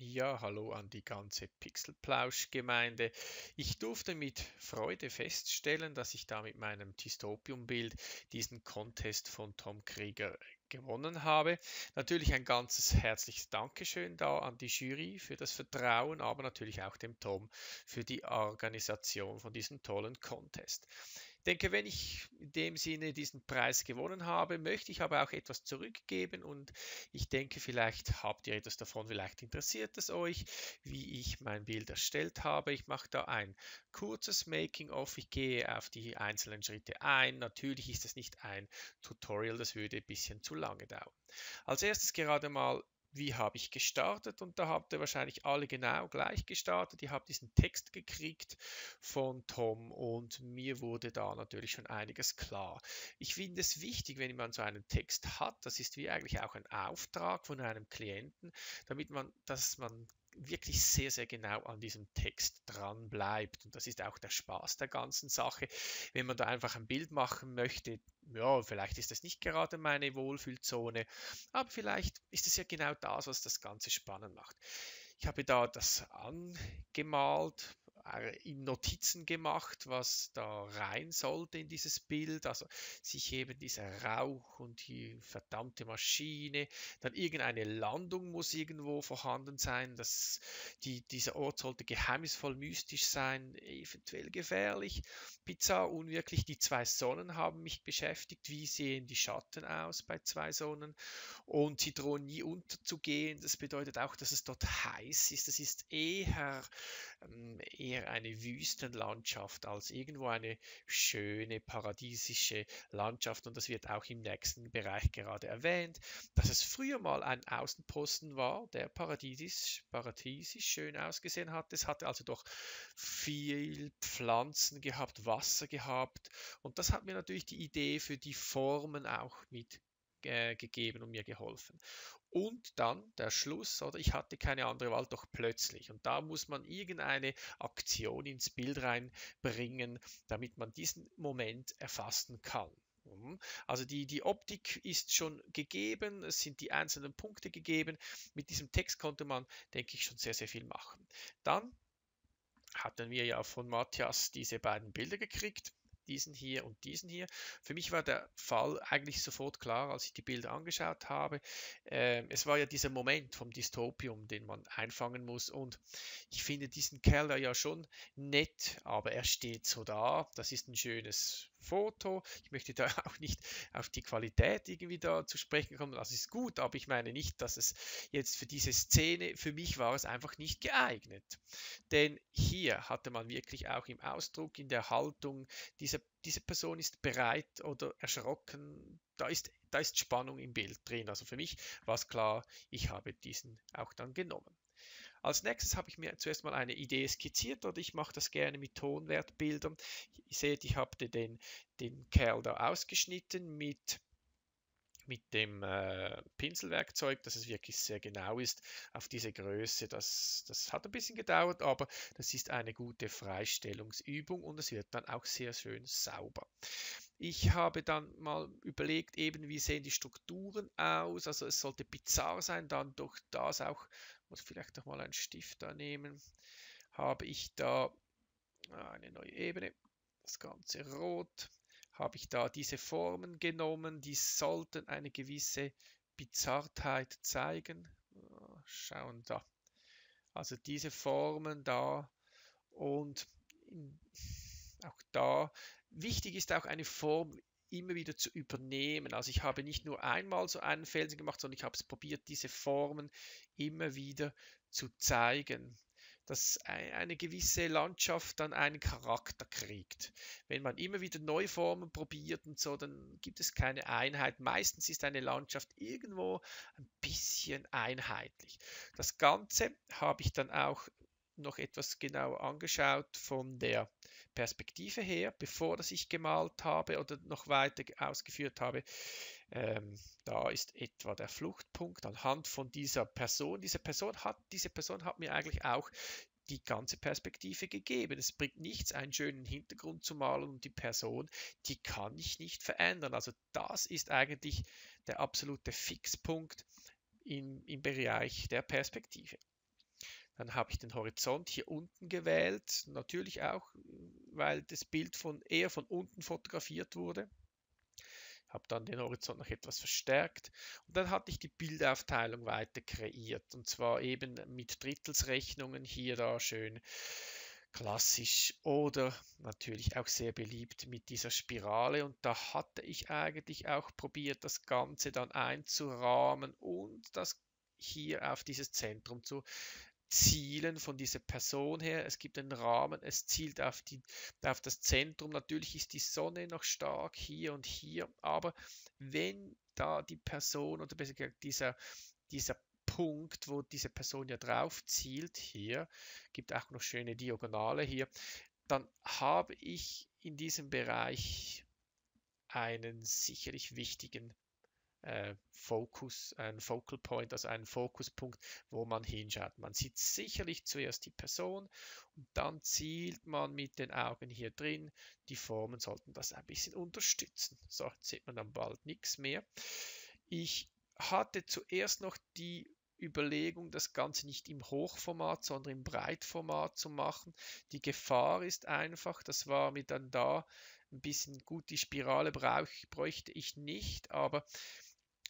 Ja, hallo an die ganze Pixelplausch-Gemeinde. Ich durfte mit Freude feststellen, dass ich da mit meinem Dystopium-Bild diesen Contest von Tom Krieger gewonnen habe. Natürlich ein ganzes herzliches Dankeschön da an die Jury für das Vertrauen, aber natürlich auch dem Tom für die Organisation von diesem tollen Contest denke, wenn ich in dem Sinne diesen Preis gewonnen habe, möchte ich aber auch etwas zurückgeben und ich denke, vielleicht habt ihr etwas davon, vielleicht interessiert es euch, wie ich mein Bild erstellt habe. Ich mache da ein kurzes Making-of, ich gehe auf die einzelnen Schritte ein. Natürlich ist es nicht ein Tutorial, das würde ein bisschen zu lange dauern. Als erstes gerade mal wie habe ich gestartet und da habt ihr wahrscheinlich alle genau gleich gestartet. Ihr habt diesen Text gekriegt von Tom und mir wurde da natürlich schon einiges klar. Ich finde es wichtig, wenn man so einen Text hat, das ist wie eigentlich auch ein Auftrag von einem Klienten, damit man, dass man wirklich sehr, sehr genau an diesem Text dran bleibt. Und das ist auch der Spaß der ganzen Sache. Wenn man da einfach ein Bild machen möchte, ja, vielleicht ist das nicht gerade meine Wohlfühlzone, aber vielleicht ist es ja genau das, was das Ganze spannend macht. Ich habe da das angemalt, Notizen gemacht, was da rein sollte in dieses Bild. Also sich eben dieser Rauch und die verdammte Maschine. Dann irgendeine Landung muss irgendwo vorhanden sein. Das, die, dieser Ort sollte geheimnisvoll mystisch sein, eventuell gefährlich. Bizarr, unwirklich. Die zwei Sonnen haben mich beschäftigt. Wie sehen die Schatten aus bei zwei Sonnen? Und sie drohen nie unterzugehen. Das bedeutet auch, dass es dort heiß ist. Das ist eher ähm, eher eine Wüstenlandschaft als irgendwo eine schöne paradiesische Landschaft. Und das wird auch im nächsten Bereich gerade erwähnt, dass es früher mal ein Außenposten war, der paradiesisch, paradiesisch schön ausgesehen hat. Es hatte also doch viel Pflanzen gehabt, Wasser gehabt. Und das hat mir natürlich die Idee für die Formen auch mit äh, gegeben und mir geholfen. Und dann der Schluss, oder ich hatte keine andere Wahl, doch plötzlich. Und da muss man irgendeine Aktion ins Bild reinbringen, damit man diesen Moment erfassen kann. Mhm. Also die, die Optik ist schon gegeben, es sind die einzelnen Punkte gegeben. Mit diesem Text konnte man, denke ich, schon sehr, sehr viel machen. Dann hatten wir ja von Matthias diese beiden Bilder gekriegt diesen hier und diesen hier. Für mich war der Fall eigentlich sofort klar, als ich die Bilder angeschaut habe. Äh, es war ja dieser Moment vom Dystopium, den man einfangen muss. Und ich finde diesen Kerl ja schon nett, aber er steht so da. Das ist ein schönes Foto. Ich möchte da auch nicht auf die Qualität irgendwie da zu sprechen kommen. Das ist gut, aber ich meine nicht, dass es jetzt für diese Szene, für mich war es einfach nicht geeignet. Denn hier hatte man wirklich auch im Ausdruck, in der Haltung, diese, diese Person ist bereit oder erschrocken. Da ist, da ist Spannung im Bild drin. Also für mich war es klar, ich habe diesen auch dann genommen. Als nächstes habe ich mir zuerst mal eine Idee skizziert oder ich mache das gerne mit Tonwertbildern. Ihr seht, ich habe den, den Kerl da ausgeschnitten mit mit dem äh, Pinselwerkzeug, dass es wirklich sehr genau ist auf diese Größe. Das, das hat ein bisschen gedauert, aber das ist eine gute Freistellungsübung und es wird dann auch sehr schön sauber. Ich habe dann mal überlegt, eben wie sehen die Strukturen aus. Also es sollte bizarr sein, dann durch das auch muss vielleicht noch mal einen Stift da nehmen, habe ich da eine neue Ebene, das Ganze rot, habe ich da diese Formen genommen, die sollten eine gewisse Bizarrheit zeigen. Schauen da. Also diese Formen da und auch da. Wichtig ist auch eine Form immer wieder zu übernehmen. Also ich habe nicht nur einmal so einen Felsen gemacht, sondern ich habe es probiert, diese Formen immer wieder zu zeigen, dass eine gewisse Landschaft dann einen Charakter kriegt. Wenn man immer wieder neue Formen probiert und so, dann gibt es keine Einheit. Meistens ist eine Landschaft irgendwo ein bisschen einheitlich. Das Ganze habe ich dann auch noch etwas genau angeschaut von der Perspektive her, bevor das ich gemalt habe oder noch weiter ausgeführt habe. Ähm, da ist etwa der Fluchtpunkt anhand von dieser Person. Diese Person hat, diese Person hat mir eigentlich auch die ganze Perspektive gegeben. Es bringt nichts, einen schönen Hintergrund zu malen und die Person, die kann ich nicht verändern. Also das ist eigentlich der absolute Fixpunkt im, im Bereich der Perspektive. Dann habe ich den Horizont hier unten gewählt, natürlich auch, weil das Bild von, eher von unten fotografiert wurde. Habe dann den Horizont noch etwas verstärkt und dann hatte ich die Bildaufteilung weiter kreiert und zwar eben mit Drittelsrechnungen hier da schön klassisch oder natürlich auch sehr beliebt mit dieser Spirale und da hatte ich eigentlich auch probiert, das Ganze dann einzurahmen und das hier auf dieses Zentrum zu zielen von dieser Person her. Es gibt einen Rahmen, es zielt auf, die, auf das Zentrum. Natürlich ist die Sonne noch stark hier und hier, aber wenn da die Person oder besser gesagt dieser, dieser Punkt, wo diese Person ja drauf zielt, hier, gibt auch noch schöne Diagonale hier, dann habe ich in diesem Bereich einen sicherlich wichtigen äh, Focus, ein Focal Point, also einen Fokuspunkt, wo man hinschaut. Man sieht sicherlich zuerst die Person und dann zielt man mit den Augen hier drin. Die Formen sollten das ein bisschen unterstützen. So, jetzt sieht man dann bald nichts mehr. Ich hatte zuerst noch die Überlegung, das Ganze nicht im Hochformat, sondern im Breitformat zu machen. Die Gefahr ist einfach, das war mir dann da ein bisschen gut, die Spirale brauch, bräuchte ich nicht, aber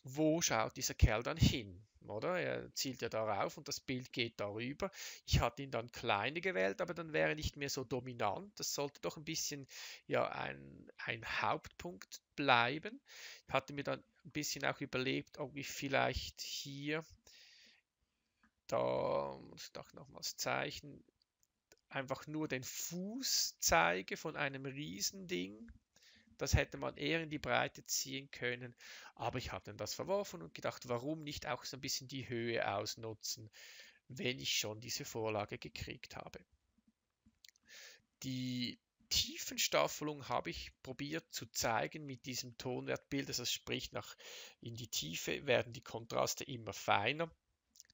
wo schaut dieser Kerl dann hin? Oder? Er zielt ja darauf und das Bild geht darüber. Ich hatte ihn dann kleiner gewählt, aber dann wäre er nicht mehr so dominant. Das sollte doch ein bisschen ja, ein, ein Hauptpunkt bleiben. Ich hatte mir dann ein bisschen auch überlegt, ob ich vielleicht hier da muss ich doch nochmals zeichnen, einfach nur den Fuß zeige von einem Riesending. Das hätte man eher in die Breite ziehen können, aber ich habe dann das verworfen und gedacht, warum nicht auch so ein bisschen die Höhe ausnutzen, wenn ich schon diese Vorlage gekriegt habe. Die Tiefenstaffelung habe ich probiert zu zeigen mit diesem Tonwertbild, also sprich nach in die Tiefe werden die Kontraste immer feiner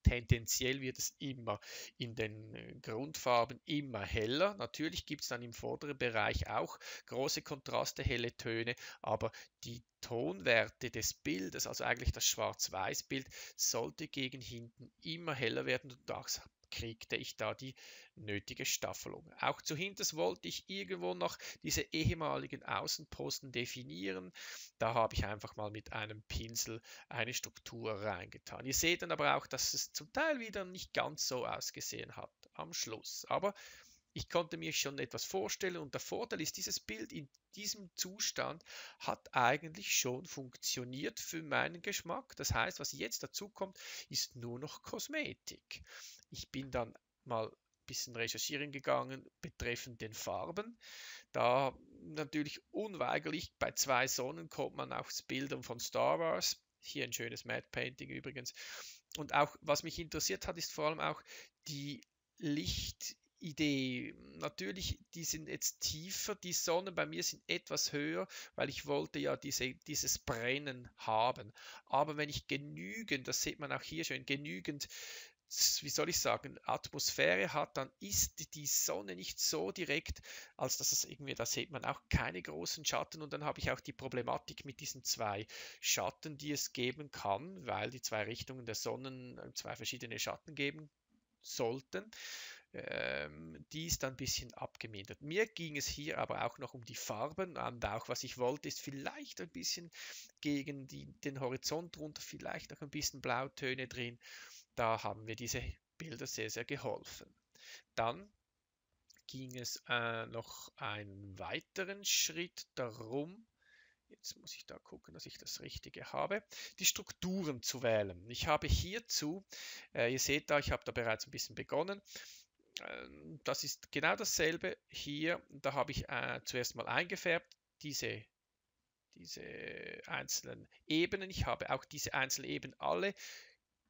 tendenziell wird es immer in den äh, Grundfarben immer heller. Natürlich gibt es dann im vorderen Bereich auch große Kontraste, helle Töne, aber die Tonwerte des Bildes, also eigentlich das Schwarz-Weiß-Bild, sollte gegen hinten immer heller werden und das kriegte ich da die nötige Staffelung. Auch zu hinters wollte ich irgendwo noch diese ehemaligen Außenposten definieren. Da habe ich einfach mal mit einem Pinsel eine Struktur reingetan. Ihr seht dann aber auch, dass es zum Teil wieder nicht ganz so ausgesehen hat am Schluss. Aber ich konnte mir schon etwas vorstellen und der Vorteil ist, dieses Bild in diesem Zustand hat eigentlich schon funktioniert für meinen Geschmack. Das heißt, was jetzt dazu kommt, ist nur noch Kosmetik. Ich bin dann mal ein bisschen recherchieren gegangen betreffend den Farben. Da natürlich unweigerlich bei zwei Sonnen kommt man aufs Bildern von Star Wars. Hier ein schönes Matte Painting übrigens. Und auch was mich interessiert hat, ist vor allem auch die Licht Idee. Natürlich, die sind jetzt tiefer, die Sonnen bei mir sind etwas höher, weil ich wollte ja diese, dieses Brennen haben. Aber wenn ich genügend, das sieht man auch hier schön, genügend wie soll ich sagen, Atmosphäre hat, dann ist die Sonne nicht so direkt, als dass es irgendwie, da sieht man auch keine großen Schatten und dann habe ich auch die Problematik mit diesen zwei Schatten, die es geben kann, weil die zwei Richtungen der Sonnen zwei verschiedene Schatten geben sollten ähm, die ist dann ein bisschen abgemindert. Mir ging es hier aber auch noch um die Farben und auch was ich wollte, ist vielleicht ein bisschen gegen die, den Horizont runter, vielleicht noch ein bisschen Blautöne drin. Da haben wir diese Bilder sehr, sehr geholfen. Dann ging es äh, noch einen weiteren Schritt darum, jetzt muss ich da gucken, dass ich das Richtige habe, die Strukturen zu wählen. Ich habe hierzu, äh, ihr seht da, ich habe da bereits ein bisschen begonnen, ähm, das ist genau dasselbe hier. Da habe ich äh, zuerst mal eingefärbt, diese, diese einzelnen Ebenen. Ich habe auch diese einzelnen Ebenen alle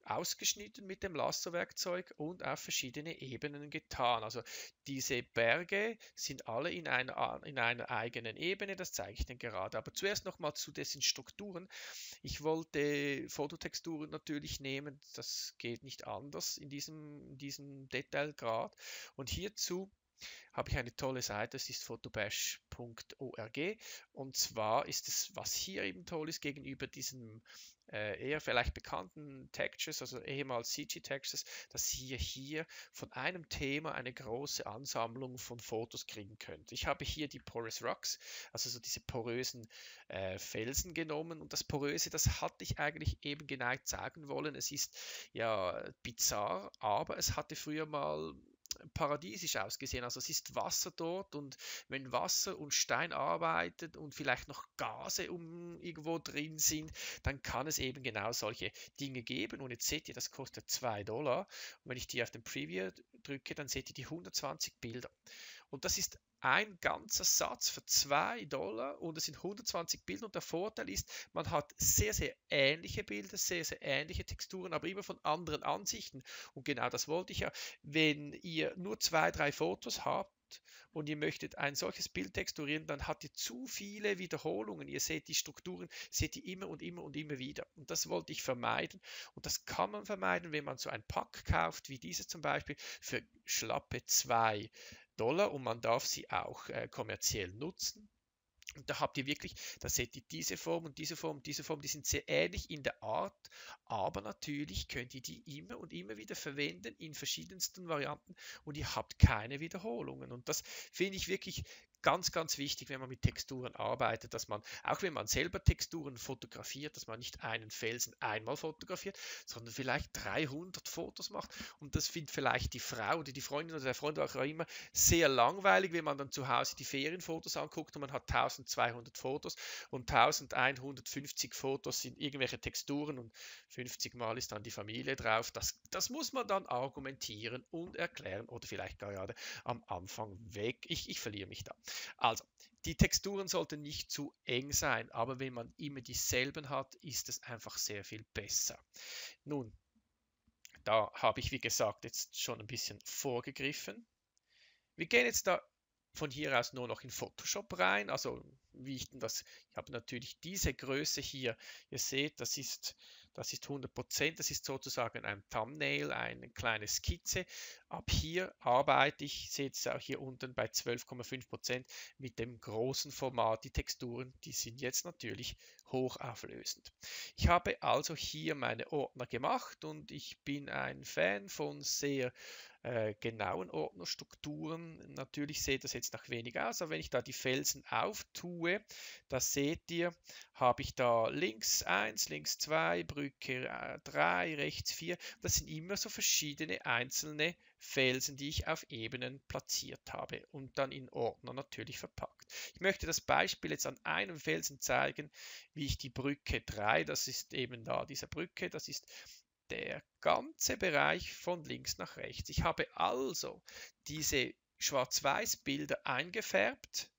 ausgeschnitten mit dem Laserwerkzeug und auf verschiedene Ebenen getan. Also diese Berge sind alle in einer, in einer eigenen Ebene, das zeige ich Ihnen gerade. Aber zuerst nochmal zu diesen Strukturen. Ich wollte Fototexturen natürlich nehmen, das geht nicht anders in diesem, in diesem Detailgrad. Und hierzu habe ich eine tolle Seite, das ist photobash.org und zwar ist es, was hier eben toll ist, gegenüber diesem äh, eher vielleicht bekannten Textures, also ehemals CG Textures, dass ihr hier von einem Thema eine große Ansammlung von Fotos kriegen könnt. Ich habe hier die Porous Rocks, also so diese porösen äh, Felsen genommen und das Poröse, das hatte ich eigentlich eben genau sagen wollen. Es ist ja bizarr, aber es hatte früher mal paradiesisch ausgesehen. Also es ist Wasser dort und wenn Wasser und Stein arbeitet und vielleicht noch Gase um irgendwo drin sind, dann kann es eben genau solche Dinge geben. Und jetzt seht ihr, das kostet 2 Dollar. Und wenn ich die auf den Preview drücke, dann seht ihr die 120 Bilder. Und das ist ein ganzer Satz für 2 Dollar und es sind 120 Bilder und der Vorteil ist, man hat sehr, sehr ähnliche Bilder, sehr, sehr ähnliche Texturen, aber immer von anderen Ansichten. Und genau das wollte ich ja. Wenn ihr nur zwei, drei Fotos habt, und ihr möchtet ein solches Bild texturieren, dann habt ihr zu viele Wiederholungen. Ihr seht die Strukturen, seht ihr immer und immer und immer wieder. Und das wollte ich vermeiden. Und das kann man vermeiden, wenn man so ein Pack kauft, wie dieses zum Beispiel, für schlappe 2 Dollar und man darf sie auch äh, kommerziell nutzen. Und da habt ihr wirklich, da seht ihr diese Form und diese Form und diese Form, die sind sehr ähnlich in der Art, aber natürlich könnt ihr die immer und immer wieder verwenden in verschiedensten Varianten und ihr habt keine Wiederholungen. Und das finde ich wirklich ganz, ganz wichtig, wenn man mit Texturen arbeitet, dass man, auch wenn man selber Texturen fotografiert, dass man nicht einen Felsen einmal fotografiert, sondern vielleicht 300 Fotos macht. Und das findet vielleicht die Frau oder die Freundin oder der Freund auch immer sehr langweilig, wenn man dann zu Hause die Ferienfotos anguckt und man hat 1200 Fotos und 1150 Fotos sind irgendwelche Texturen und 50 Mal ist dann die Familie drauf. Das, das muss man dann argumentieren und erklären oder vielleicht gerade am Anfang weg. Ich, ich verliere mich da. Also, die Texturen sollten nicht zu eng sein, aber wenn man immer dieselben hat, ist es einfach sehr viel besser. Nun, da habe ich, wie gesagt, jetzt schon ein bisschen vorgegriffen. Wir gehen jetzt da von hier aus nur noch in Photoshop rein. Also wie ich denn das, ich habe natürlich diese Größe hier. Ihr seht, das ist das ist 100%, das ist sozusagen ein Thumbnail, eine kleine Skizze. Ab hier arbeite ich, seht ihr auch hier unten bei 12,5% mit dem großen Format. Die Texturen, die sind jetzt natürlich hochauflösend. Ich habe also hier meine Ordner gemacht und ich bin ein Fan von sehr äh, genauen Ordnerstrukturen. Natürlich sieht das jetzt noch wenig aus, aber wenn ich da die Felsen auftue, da seht ihr, habe ich da links 1, links 2, Brücke 3, äh, rechts 4. Das sind immer so verschiedene einzelne Felsen, die ich auf Ebenen platziert habe und dann in Ordner natürlich verpackt. Ich möchte das Beispiel jetzt an einem Felsen zeigen, wie ich die Brücke 3, das ist eben da diese Brücke, das ist der ganze Bereich von links nach rechts. Ich habe also diese Schwarz-Weiß-Bilder eingefärbt,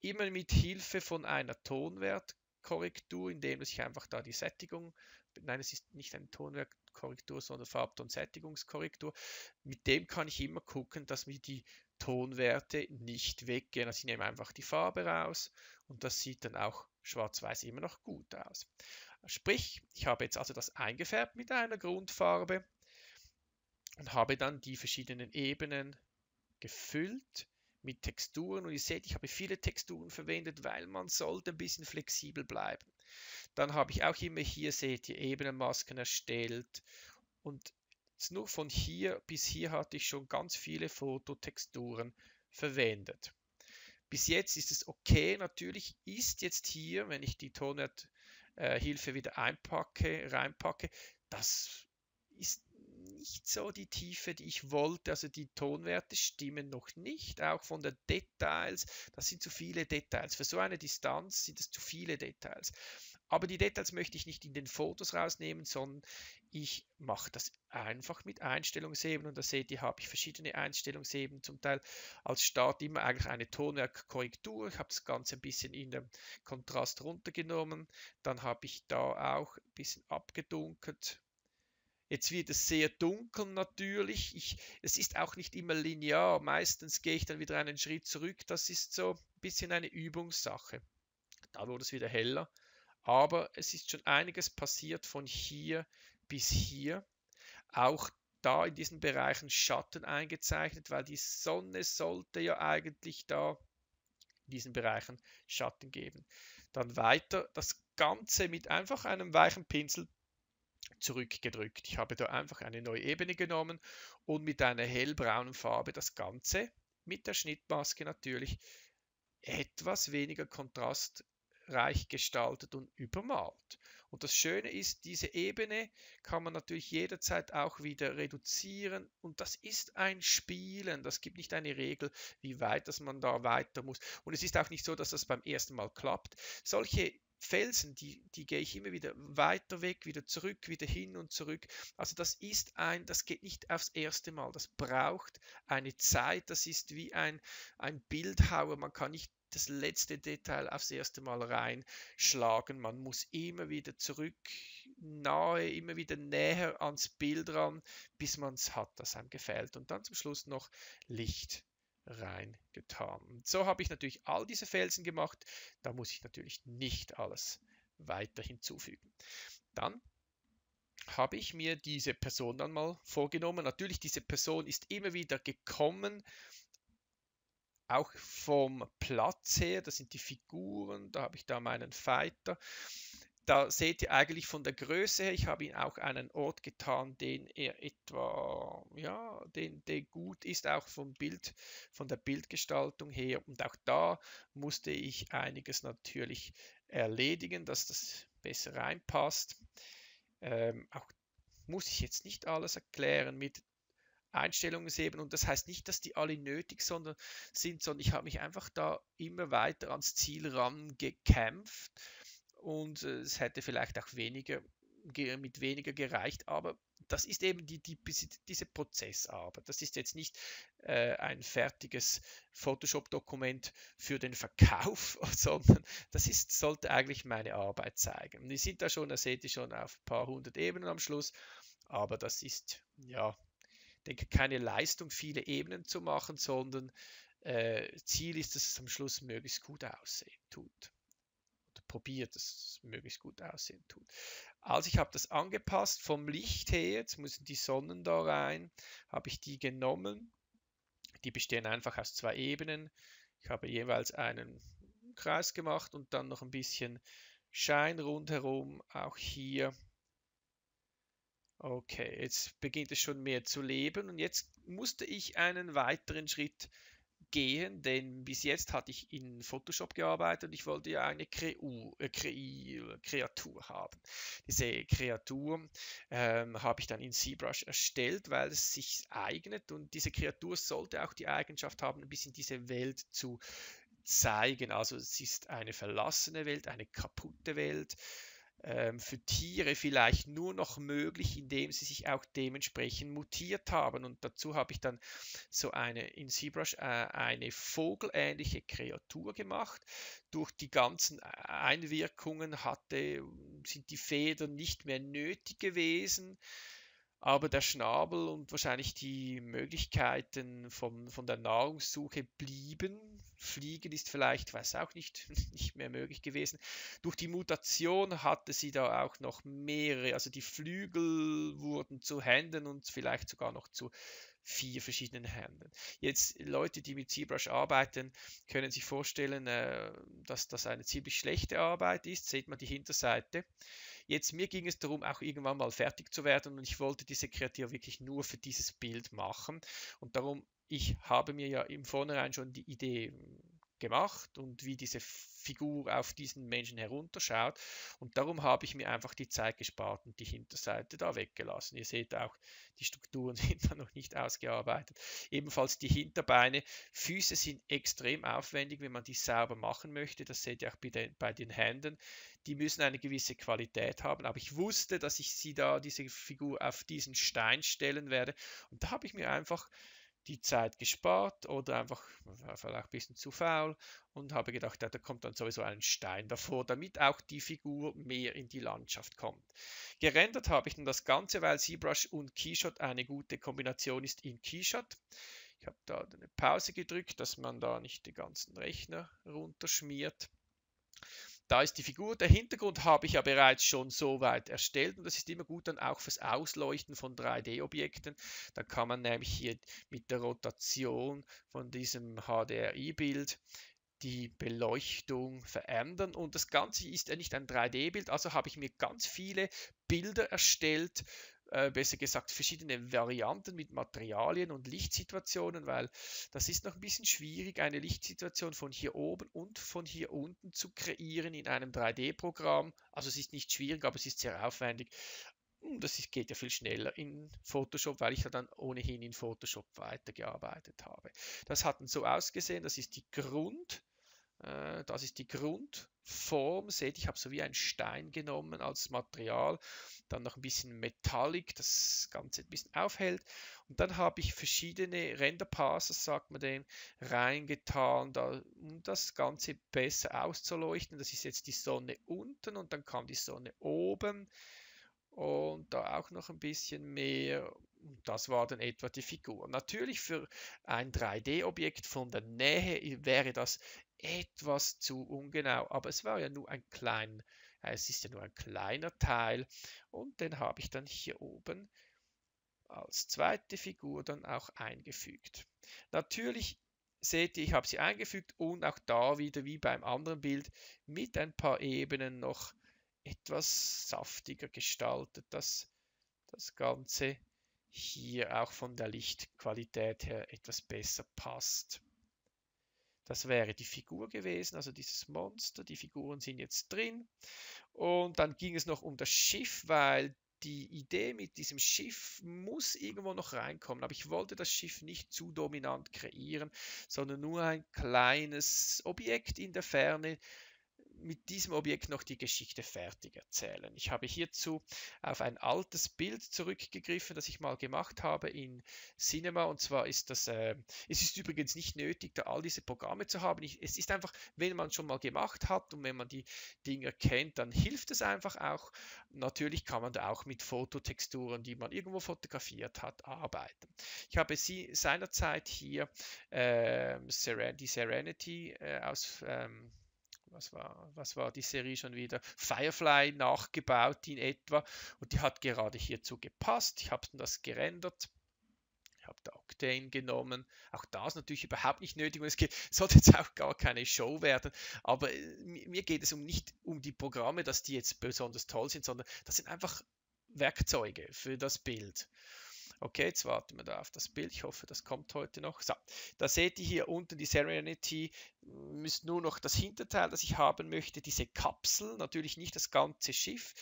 immer mit Hilfe von einer Tonwertkorrektur, indem ich einfach da die Sättigung, nein, es ist nicht eine Tonwertkorrektur, sondern Farbton-Sättigungskorrektur. Mit dem kann ich immer gucken, dass mir die Tonwerte nicht weggehen. Also ich nehme einfach die Farbe raus und das sieht dann auch schwarz-weiß immer noch gut aus. Sprich, ich habe jetzt also das eingefärbt mit einer Grundfarbe und habe dann die verschiedenen Ebenen gefüllt mit Texturen und ihr seht, ich habe viele Texturen verwendet, weil man sollte ein bisschen flexibel bleiben. Dann habe ich auch immer hier, seht ihr, Ebenenmasken erstellt und nur von hier bis hier hatte ich schon ganz viele Fototexturen verwendet. Bis jetzt ist es okay. Natürlich ist jetzt hier, wenn ich die Tonwert äh, wieder einpacke, reinpacke, das ist nicht so die Tiefe, die ich wollte. Also die Tonwerte stimmen noch nicht, auch von den Details. Das sind zu viele Details. Für so eine Distanz sind es zu viele Details. Aber die Details möchte ich nicht in den Fotos rausnehmen, sondern ich mache das einfach mit Einstellungsebenen. Und da seht ihr, habe ich verschiedene Einstellungsebenen. Zum Teil als Start immer eigentlich eine Tonwerkkorrektur. Ich habe das Ganze ein bisschen in dem Kontrast runtergenommen. Dann habe ich da auch ein bisschen abgedunkelt. Jetzt wird es sehr dunkel natürlich. Ich, es ist auch nicht immer linear. Meistens gehe ich dann wieder einen Schritt zurück. Das ist so ein bisschen eine Übungssache. Da wurde es wieder heller. Aber es ist schon einiges passiert von hier bis hier. Auch da in diesen Bereichen Schatten eingezeichnet, weil die Sonne sollte ja eigentlich da in diesen Bereichen Schatten geben. dann weiter das Ganze mit einfach einem weichen Pinsel zurückgedrückt. Ich habe da einfach eine neue Ebene genommen und mit einer hellbraunen Farbe das Ganze mit der Schnittmaske natürlich etwas weniger kontrastreich gestaltet und übermalt. Und das Schöne ist, diese Ebene kann man natürlich jederzeit auch wieder reduzieren und das ist ein Spielen. Das gibt nicht eine Regel, wie weit dass man da weiter muss. Und es ist auch nicht so, dass das beim ersten Mal klappt. Solche Felsen, die, die gehe ich immer wieder weiter weg, wieder zurück, wieder hin und zurück. Also das ist ein, das geht nicht aufs erste Mal. Das braucht eine Zeit. Das ist wie ein, ein Bildhauer. Man kann nicht das letzte Detail aufs erste Mal reinschlagen. Man muss immer wieder zurück, nahe, immer wieder näher ans Bild ran, bis man es hat, das einem gefällt. Und dann zum Schluss noch Licht reingetan. Und so habe ich natürlich all diese Felsen gemacht. Da muss ich natürlich nicht alles weiter hinzufügen. Dann habe ich mir diese Person dann mal vorgenommen. Natürlich, diese Person ist immer wieder gekommen, auch vom Platz her. Das sind die Figuren. Da habe ich da meinen Fighter da seht ihr eigentlich von der Größe her, ich habe ihn auch einen Ort getan, den er etwa, ja, den, der gut ist, auch vom Bild, von der Bildgestaltung her. Und auch da musste ich einiges natürlich erledigen, dass das besser reinpasst. Ähm, auch muss ich jetzt nicht alles erklären mit Einstellungen eben und das heißt nicht, dass die alle nötig sondern, sind, sondern ich habe mich einfach da immer weiter ans Ziel rangekämpft und äh, es hätte vielleicht auch weniger mit weniger gereicht, aber das ist eben die, die, diese Prozessarbeit. Das ist jetzt nicht äh, ein fertiges Photoshop-Dokument für den Verkauf, sondern das ist, sollte eigentlich meine Arbeit zeigen. Wir sind da schon, da seht ihr schon auf ein paar hundert Ebenen am Schluss, aber das ist, ja, denke keine Leistung, viele Ebenen zu machen, sondern äh, Ziel ist, dass es am Schluss möglichst gut aussehen tut probiert, dass es möglichst gut aussehen tut. Also ich habe das angepasst vom Licht her, jetzt müssen die Sonnen da rein, habe ich die genommen. Die bestehen einfach aus zwei Ebenen. Ich habe jeweils einen Kreis gemacht und dann noch ein bisschen Schein rundherum, auch hier. Okay, jetzt beginnt es schon mehr zu leben und jetzt musste ich einen weiteren Schritt gehen, denn bis jetzt hatte ich in Photoshop gearbeitet und ich wollte ja eine Kreu, äh, Kreatur haben. Diese Kreatur ähm, habe ich dann in ZBrush erstellt, weil es sich eignet und diese Kreatur sollte auch die Eigenschaft haben, ein bisschen diese Welt zu zeigen. Also es ist eine verlassene Welt, eine kaputte Welt für Tiere vielleicht nur noch möglich, indem sie sich auch dementsprechend mutiert haben. Und dazu habe ich dann so eine in ZBrush äh, eine vogelähnliche Kreatur gemacht. Durch die ganzen Einwirkungen hatte, sind die Federn nicht mehr nötig gewesen aber der Schnabel und wahrscheinlich die Möglichkeiten von, von der Nahrungssuche blieben. Fliegen ist vielleicht, weiß auch nicht, nicht mehr möglich gewesen. Durch die Mutation hatte sie da auch noch mehrere, also die Flügel wurden zu Händen und vielleicht sogar noch zu vier verschiedenen Händen. Jetzt Leute, die mit ZBrush arbeiten, können sich vorstellen, äh, dass das eine ziemlich schlechte Arbeit ist. Seht man die Hinterseite. Jetzt mir ging es darum, auch irgendwann mal fertig zu werden und ich wollte diese Kreatur wirklich nur für dieses Bild machen. Und darum, ich habe mir ja im Vornherein schon die Idee gemacht und wie diese Figur auf diesen Menschen herunterschaut. Und darum habe ich mir einfach die Zeit gespart und die Hinterseite da weggelassen. Ihr seht auch, die Strukturen sind da noch nicht ausgearbeitet. Ebenfalls die Hinterbeine. Füße sind extrem aufwendig, wenn man die sauber machen möchte. Das seht ihr auch bei den, bei den Händen. Die müssen eine gewisse Qualität haben. Aber ich wusste, dass ich sie da, diese Figur, auf diesen Stein stellen werde. Und da habe ich mir einfach die Zeit gespart oder einfach vielleicht ein bisschen zu faul und habe gedacht, ja, da kommt dann sowieso ein Stein davor, damit auch die Figur mehr in die Landschaft kommt. Gerendert habe ich dann das Ganze, weil ZBrush und Keyshot eine gute Kombination ist in Keyshot. Ich habe da eine Pause gedrückt, dass man da nicht den ganzen Rechner runterschmiert. Da ist die Figur. Der Hintergrund habe ich ja bereits schon so weit erstellt und das ist immer gut dann auch fürs Ausleuchten von 3D-Objekten. Da kann man nämlich hier mit der Rotation von diesem HDRI-Bild die Beleuchtung verändern. Und das Ganze ist ja nicht ein 3D-Bild, also habe ich mir ganz viele Bilder erstellt, äh, besser gesagt verschiedene Varianten mit Materialien und Lichtsituationen, weil das ist noch ein bisschen schwierig, eine Lichtsituation von hier oben und von hier unten zu kreieren in einem 3D-Programm. Also es ist nicht schwierig, aber es ist sehr aufwendig. Und das ist, geht ja viel schneller in Photoshop, weil ich ja dann ohnehin in Photoshop weitergearbeitet habe. Das hat dann so ausgesehen, das ist die Grund, äh, das ist die Grundform. Seht, ich habe so wie ein Stein genommen als Material. Dann noch ein bisschen Metallic, das Ganze ein bisschen aufhält. Und dann habe ich verschiedene Render-Passes, sagt man den, reingetan, da, um das Ganze besser auszuleuchten. Das ist jetzt die Sonne unten und dann kam die Sonne oben und da auch noch ein bisschen mehr. Das war dann etwa die Figur. Natürlich für ein 3D-Objekt von der Nähe wäre das etwas zu ungenau, aber es war ja nur ein klein, äh, es ist ja nur ein kleiner Teil und den habe ich dann hier oben als zweite Figur dann auch eingefügt. Natürlich seht ihr, ich habe sie eingefügt und auch da wieder wie beim anderen Bild mit ein paar Ebenen noch etwas saftiger gestaltet, dass das Ganze hier auch von der Lichtqualität her etwas besser passt. Das wäre die Figur gewesen, also dieses Monster. Die Figuren sind jetzt drin. Und dann ging es noch um das Schiff, weil die Idee mit diesem Schiff muss irgendwo noch reinkommen. Aber ich wollte das Schiff nicht zu dominant kreieren, sondern nur ein kleines Objekt in der Ferne, mit diesem Objekt noch die Geschichte fertig erzählen. Ich habe hierzu auf ein altes Bild zurückgegriffen, das ich mal gemacht habe in Cinema. Und zwar ist das, äh, es ist übrigens nicht nötig, da all diese Programme zu haben. Ich, es ist einfach, wenn man schon mal gemacht hat und wenn man die Dinge kennt, dann hilft es einfach auch. Natürlich kann man da auch mit Fototexturen, die man irgendwo fotografiert hat, arbeiten. Ich habe sie seinerzeit hier äh, die Serenity äh, aus ähm, was war, was war die Serie schon wieder? Firefly nachgebaut in etwa und die hat gerade hierzu gepasst. Ich habe das gerendert. Ich habe da Octane genommen. Auch das natürlich überhaupt nicht nötig. Und es geht, sollte jetzt auch gar keine Show werden. Aber äh, mir geht es um nicht um die Programme, dass die jetzt besonders toll sind, sondern das sind einfach Werkzeuge für das Bild. Okay, jetzt warten wir da auf das Bild. Ich hoffe, das kommt heute noch. So, da seht ihr hier unten die Serenity. Ist nur noch das Hinterteil, das ich haben möchte. Diese Kapsel, natürlich nicht das ganze Schiff.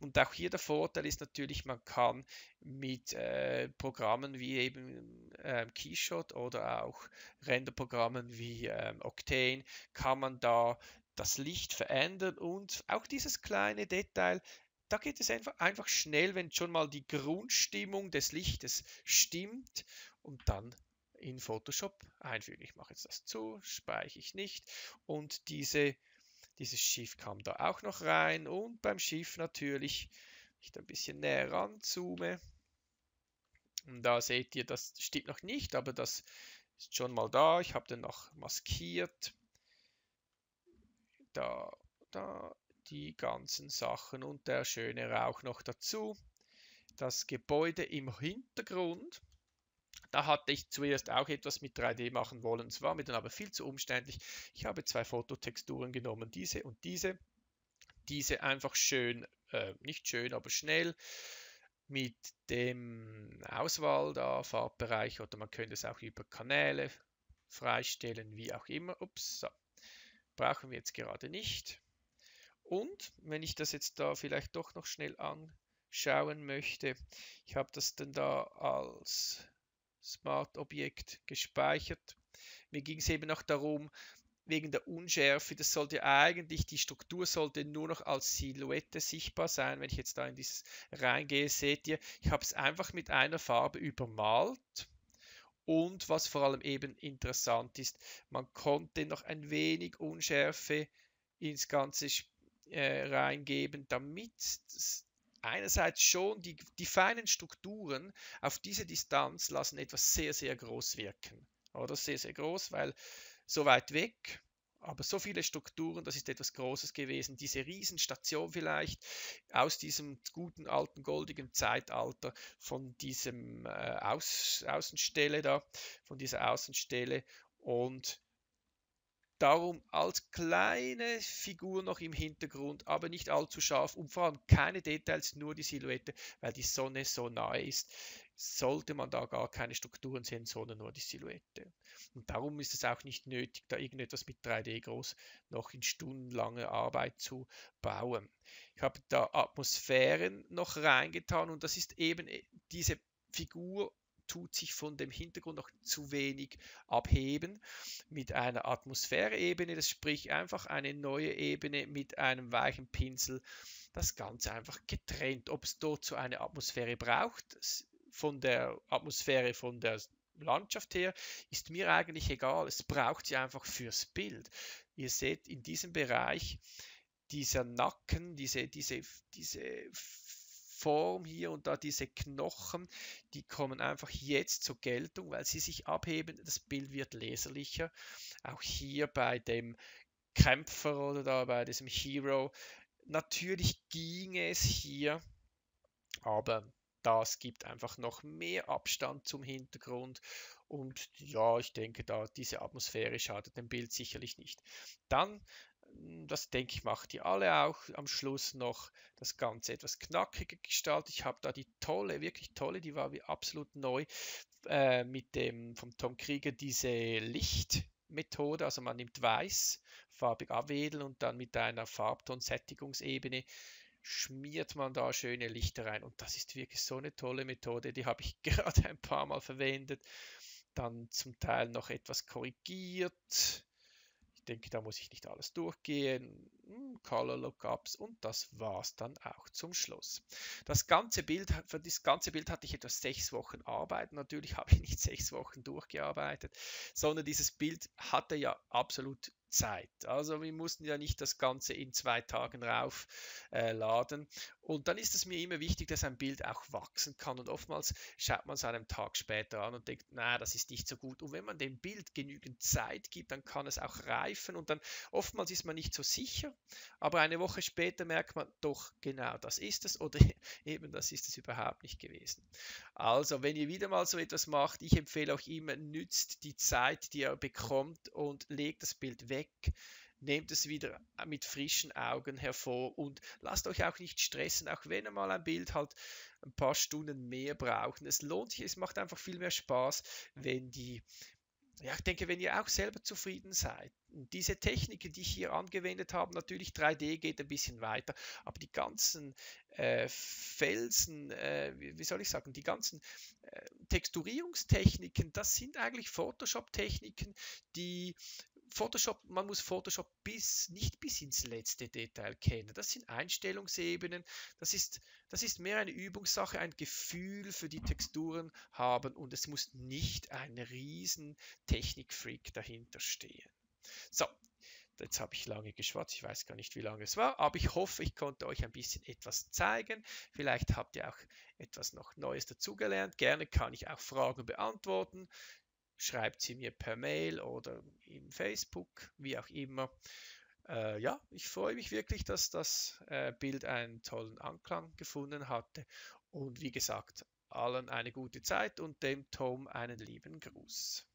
Und auch hier der Vorteil ist natürlich, man kann mit äh, Programmen wie eben ähm, Keyshot oder auch Renderprogrammen wie ähm, Octane, kann man da das Licht verändern und auch dieses kleine Detail da geht es einfach, einfach schnell, wenn schon mal die Grundstimmung des Lichtes stimmt und dann in Photoshop einfügen. Ich mache jetzt das zu, speichere ich nicht und diese, dieses Schiff kam da auch noch rein und beim Schiff natürlich, ich da ein bisschen näher ranzoome, und da seht ihr, das stimmt noch nicht, aber das ist schon mal da. Ich habe den noch maskiert. Da, da die ganzen Sachen und der schöne Rauch noch dazu. Das Gebäude im Hintergrund, da hatte ich zuerst auch etwas mit 3D machen wollen. Es war mir dann aber viel zu umständlich. Ich habe zwei Fototexturen genommen, diese und diese. Diese einfach schön, äh, nicht schön, aber schnell mit dem Auswahl da, Farbbereich oder man könnte es auch über Kanäle freistellen, wie auch immer. Ups, so. brauchen wir jetzt gerade nicht. Und wenn ich das jetzt da vielleicht doch noch schnell anschauen möchte, ich habe das dann da als Smart-Objekt gespeichert. Mir ging es eben noch darum, wegen der Unschärfe, das sollte eigentlich, die Struktur sollte nur noch als Silhouette sichtbar sein. Wenn ich jetzt da in dieses reingehe, seht ihr, ich habe es einfach mit einer Farbe übermalt. Und was vor allem eben interessant ist, man konnte noch ein wenig Unschärfe ins Ganze äh, reingeben, damit einerseits schon die, die feinen Strukturen auf diese Distanz lassen etwas sehr, sehr groß wirken. Oder sehr, sehr groß, weil so weit weg, aber so viele Strukturen, das ist etwas Großes gewesen. Diese Riesenstation vielleicht aus diesem guten alten goldigen Zeitalter von diesem äh, Aus, Außenstelle da, von dieser Außenstelle und Darum als kleine Figur noch im Hintergrund, aber nicht allzu scharf und vor allem keine Details, nur die Silhouette, weil die Sonne so nahe ist, sollte man da gar keine Strukturen sehen, sondern nur die Silhouette. Und darum ist es auch nicht nötig, da irgendetwas mit 3D groß noch in stundenlanger Arbeit zu bauen. Ich habe da Atmosphären noch reingetan und das ist eben äh, diese Figur tut sich von dem Hintergrund noch zu wenig abheben mit einer Atmosphäreebene, das sprich einfach eine neue Ebene mit einem weichen Pinsel, das Ganze einfach getrennt. Ob es dort so eine Atmosphäre braucht, von der Atmosphäre von der Landschaft her, ist mir eigentlich egal. Es braucht sie einfach fürs Bild. Ihr seht in diesem Bereich dieser Nacken, diese, diese, diese Form hier und da diese Knochen, die kommen einfach jetzt zur Geltung, weil sie sich abheben. Das Bild wird leserlicher. Auch hier bei dem Kämpfer oder da bei diesem Hero. Natürlich ging es hier, aber das gibt einfach noch mehr Abstand zum Hintergrund und ja, ich denke da diese Atmosphäre schadet dem Bild sicherlich nicht. Dann das denke ich, macht ihr alle auch. Am Schluss noch das Ganze etwas knackiger gestaltet. Ich habe da die tolle, wirklich tolle, die war wie absolut neu, äh, mit dem vom Tom Krieger diese Lichtmethode. Also man nimmt weiß, farbig abwedeln und dann mit einer Farbton-Sättigungsebene schmiert man da schöne Lichter rein. Und das ist wirklich so eine tolle Methode. Die habe ich gerade ein paar Mal verwendet. Dann zum Teil noch etwas korrigiert denke, da muss ich nicht alles durchgehen. Color Lookups und das war's dann auch zum Schluss. Das ganze Bild, für das ganze Bild hatte ich etwa sechs Wochen Arbeit. Natürlich habe ich nicht sechs Wochen durchgearbeitet, sondern dieses Bild hatte ja absolut Zeit. Also wir mussten ja nicht das Ganze in zwei Tagen raufladen. Äh, und dann ist es mir immer wichtig, dass ein Bild auch wachsen kann. Und oftmals schaut man es einen Tag später an und denkt, na, das ist nicht so gut. Und wenn man dem Bild genügend Zeit gibt, dann kann es auch reifen. Und dann oftmals ist man nicht so sicher. Aber eine Woche später merkt man, doch, genau, das ist es. Oder eben, das ist es überhaupt nicht gewesen. Also, wenn ihr wieder mal so etwas macht, ich empfehle euch immer, nützt die Zeit, die ihr bekommt und legt das Bild weg nehmt es wieder mit frischen Augen hervor und lasst euch auch nicht stressen, auch wenn ihr mal ein Bild halt ein paar Stunden mehr braucht. Es lohnt sich, es macht einfach viel mehr Spaß, wenn die ja, ich denke, wenn ihr auch selber zufrieden seid. Diese Techniken, die ich hier angewendet habe, natürlich 3D geht ein bisschen weiter, aber die ganzen äh, Felsen, äh, wie, wie, soll ich sagen, die ganzen äh, Texturierungstechniken, das sind eigentlich Photoshop-Techniken, die Photoshop, man muss Photoshop bis, nicht bis ins letzte Detail kennen. Das sind Einstellungsebenen, das ist, das ist mehr eine Übungssache, ein Gefühl für die Texturen haben und es muss nicht ein riesen Technikfreak dahinter stehen. So, Jetzt habe ich lange geschwatzt, ich weiß gar nicht, wie lange es war, aber ich hoffe, ich konnte euch ein bisschen etwas zeigen. Vielleicht habt ihr auch etwas noch Neues dazugelernt. Gerne kann ich auch Fragen beantworten schreibt sie mir per Mail oder in Facebook, wie auch immer. Äh, ja, ich freue mich wirklich, dass das äh, Bild einen tollen Anklang gefunden hatte. Und wie gesagt, allen eine gute Zeit und dem Tom einen lieben Gruß.